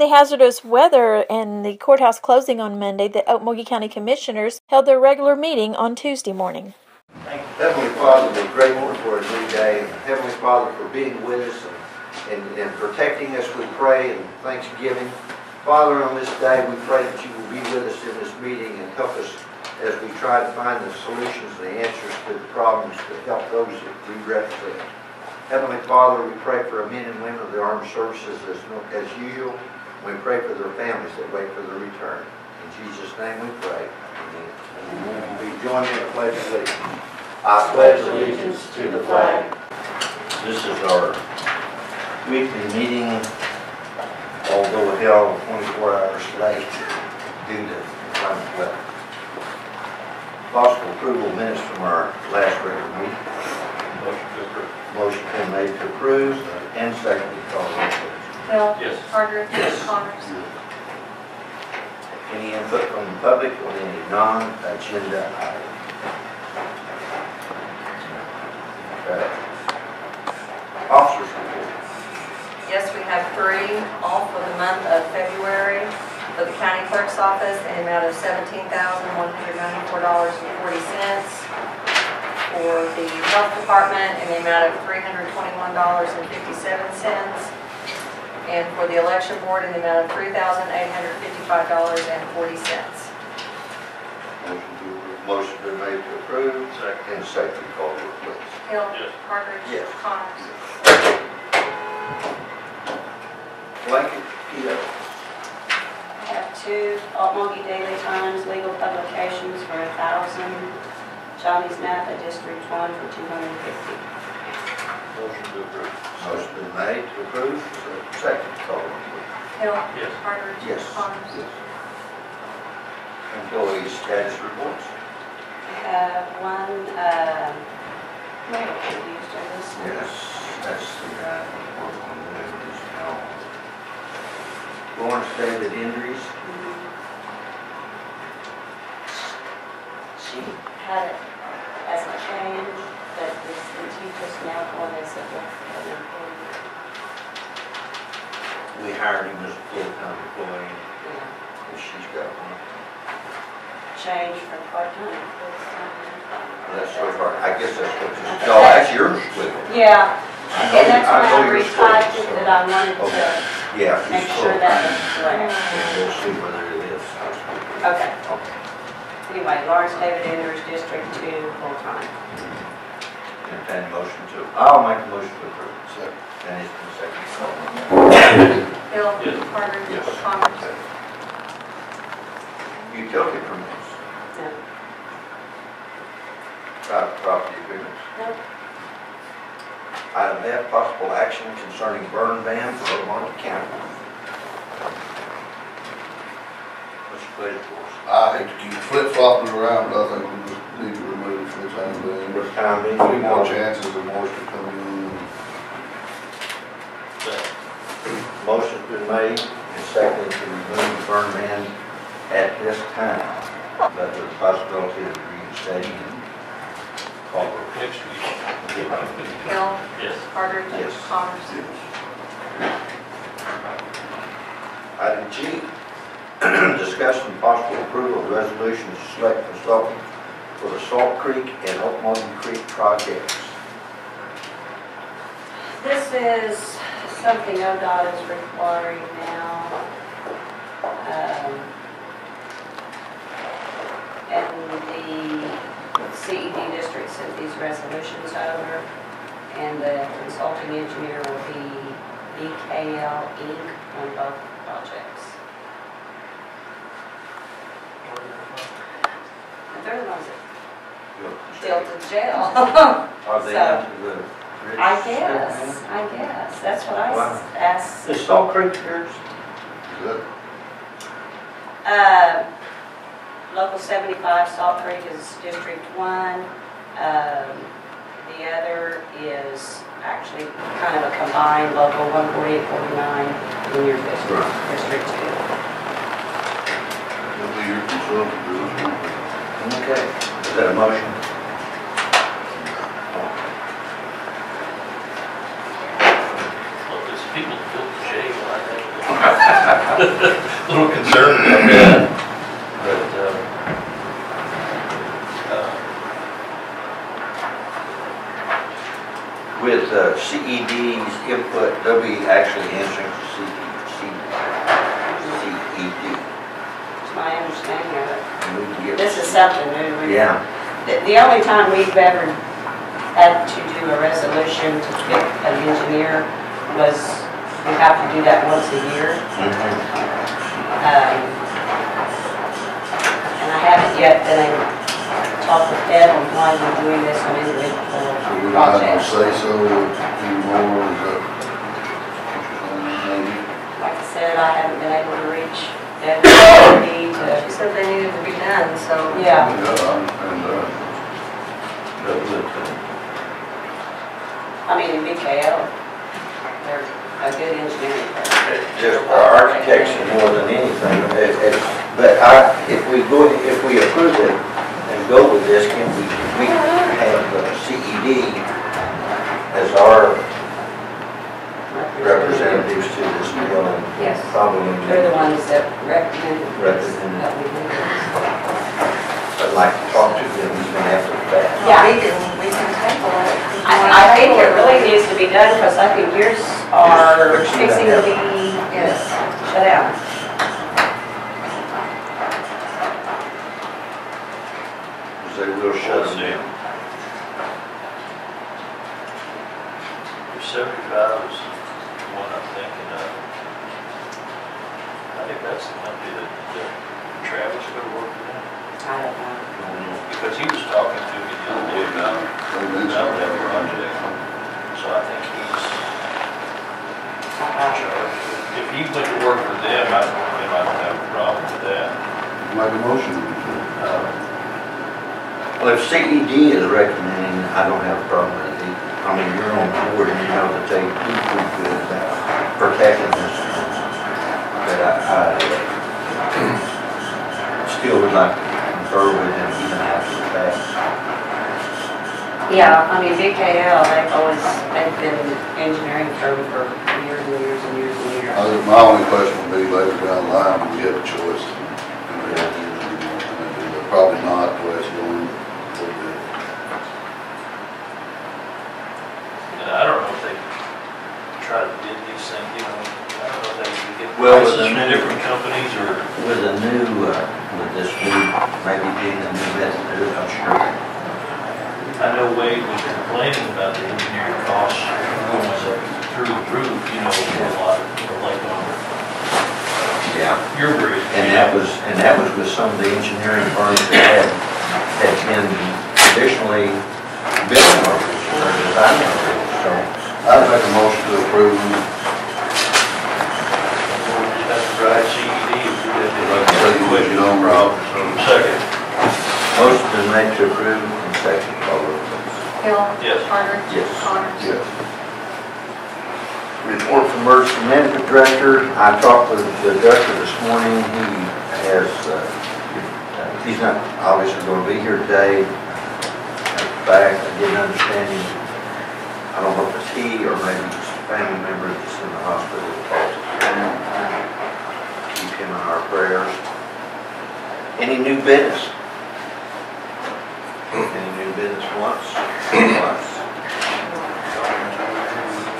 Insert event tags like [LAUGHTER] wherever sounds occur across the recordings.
the hazardous weather and the courthouse closing on Monday, the Okmulgee County Commissioners held their regular meeting on Tuesday morning. Thank you, Heavenly Father, we're grateful for a new day. Heavenly Father, for being with us and, and, and protecting us, we pray, and thanksgiving. Father, on this day, we pray that you will be with us in this meeting and help us as we try to find the solutions and the answers to the problems to help those that we represent. Heavenly Father, we pray for men and women of the armed services as, as usual. We pray for their families that wait for their return. In Jesus' name we pray. Amen. We join in the pledge of allegiance. I pledge allegiance to the flag. This is our weekly meeting, although held 24 hours late due to climate weather. Possible approval of minutes from our last regular meeting. Motion to approve. Motion been made to approve and seconded. Call the roll, please. Hill. Yes. Carter. Yes. Connors. Any input from the public on any non-agenda item? Okay. Officers report. Yes, we have three, all for the month of February for the county clerk's office in the amount of seventeen thousand, one hundred ninety-four dollars and forty cents. For the health department in the amount of three hundred twenty-one dollars and fifty-seven cents. And for the election board in the amount of three thousand, eight hundred fifty-five dollars and forty cents. Motion to approve. Motion been made to approve. Second. And second. Call the roll, please. Hill. Yes. Partridge. Yes. Connors. Blanket PO. I have two Okmulgee Daily Times legal publications for a thousand. Johnny's Napa District One for two hundred and fifty. Motion to approve. Motion been made to approve. Second. Call the roll, please. Hill. Yes. Partridge. Yes. Connors. Yes. Employee status reports. I have one, uh, wait, used on this one. Yes, that's the guy that worked on the news now. Lawrence David Indries. Mhm. She had it as a change, it's, it's you just now going as a, an employee. We hired him as a full-time employee, Yeah. and she's got one. Change from part-time to full-time. That's so far, I guess that's what no, [LAUGHS] oh, that's yours with it. Yeah, I know- and that's I why I retyped it, that I wanted to yeah. make she's sure full-time, that was. And we'll see whether it is. Okay, Okay. anyway, Lawrence David Enders, District Two, full-time. Entertain a motion to, I'll make a motion to approve. Second. And it's been seconded. Hill. Yes. Partridge. Yes. Connors. Utility permits, No, private property agreements. Nope. Item F, possible action concerning burn ban for Oklahoma County. What's your pleasure for us? I hate to keep flip flopping around, but I think we just need to remove it for the time being. For the time being, Any we more want chances of moisture coming in? Motion's been made and seconded to remove the burn ban at this time, but with the possibility of reinstating it. Call the roll. Next week. Hill. Yes. Partridge. Yes. Connors. Item G, [CLEARS THROAT] discussion and possible approval of resolution to select consultant for the Salt Creek and Oakmont Creek projects. This is something ODOT is requiring now. Um, And the CED district sent these resolutions over, and the consulting engineer will be BKL Inc. on both projects. And they're the ones that Delta Jail. [LAUGHS] Are they So- into the bridge? I guess, I guess, that's what I Wow. s- asked. Is Salt Creek yours? Is that, Uh, Local 75, Salt Creek is District 1. Um, The other is actually kind of a combined Local 148, 49 in your district, Right. District 2. your consultant for this one? Okay, is that a motion? Well, there's people that go to jail, I think. [LAUGHS] But, um, uh, With uh, CED's input, they'll be actually answering to CED. CED. It's my understanding of it. And we can get- This is something new. Yeah, The, the only time we've ever had to do a resolution to pick an engineer was, we have to do that once a year. mhm. Um, And I haven't yet been able to talk with Ed on why we're doing this on So individual we don't have to projects. say so anymore, is that what you're saying, maybe? Like I said, I haven't been able to reach Ed Kennedy She to, said they needed to be done, so. yeah. Yeah, I understand that. But with, uh, I mean, in BKL, they're a good engineering firm. just our architects more than anything. It- it's- But I, if we go, if we approve it and go with this, can we, we have uh, CED as our representatives to this deal and Yes. probably. They're the ones that recommended this, Recommended. that we do this. I'd like to talk to them even after that. Yeah. We can, we can table it. I, I think it really needs to be done because I think yours are fixing to be Yes. shut down. Because they will shut them down. your seventy-five is the one I'm thinking of. I think that's the company that, that Travis could work with them. I don't know. Because he was talking to me the other day about, They about mentioned that project. So I think he's in charge. If he went to work for them, I, then I don't have a problem with that. Make a motion. Uh, Well, if CED is recommending, I don't have a problem with it. I mean, you're on board and you know that they do pretty good about protecting this. But I, I still would like to confer with them even after the fact. Yeah, I mean, BKL, they've always, they've been an engineering firm for years and years and years and years. I think my only question would be later down the line, when you have a choice. and they have to use it, and they do, but Probably not, the way it's going. would be. And I don't know if they try to bid these things, you know, I don't know if they can get Well, with prices the from new- different companies or, With a new, uh, with this new, maybe being a new method, to do it, I'm sure. Know Wade was complaining about the engineering costs going up through the roof, you know, for a lot, for like on Yeah. your bridge. And that was, and that was with some of the engineering firms that had been traditionally building our bridges or designing our bridges, so. I'd make a motion to approve them. That's right, CED, if you did the Like I said, you would, you don't- problem, so second, Motion been made to approve and second, call roll please. Hill. Yes. Carter. Yes. Connors. Yes. Report from emergency management director. I talked with the director this morning. He has, uh, uh, he's not obviously going to be here today. In fact, I didn't understand him. I don't know if it's he or maybe it's a family member that's in the hospital. Keep him in our prayers. Any new business? Any new business once?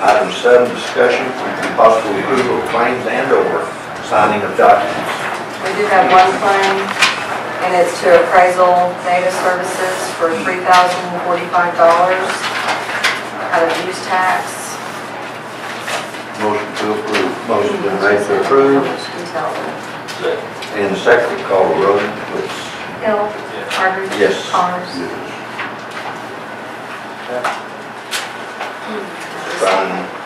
Once. Item seven, discussion and possible approval of claims and/or signing of documents. We do have one claim, and it's to appraisal data services for three thousand forty-five dollars out of use tax. Motion to approve. Motion been made to approve, Detail. second, and second call roll, please. Hill. yes. Carter. Yes. Connors. Yes from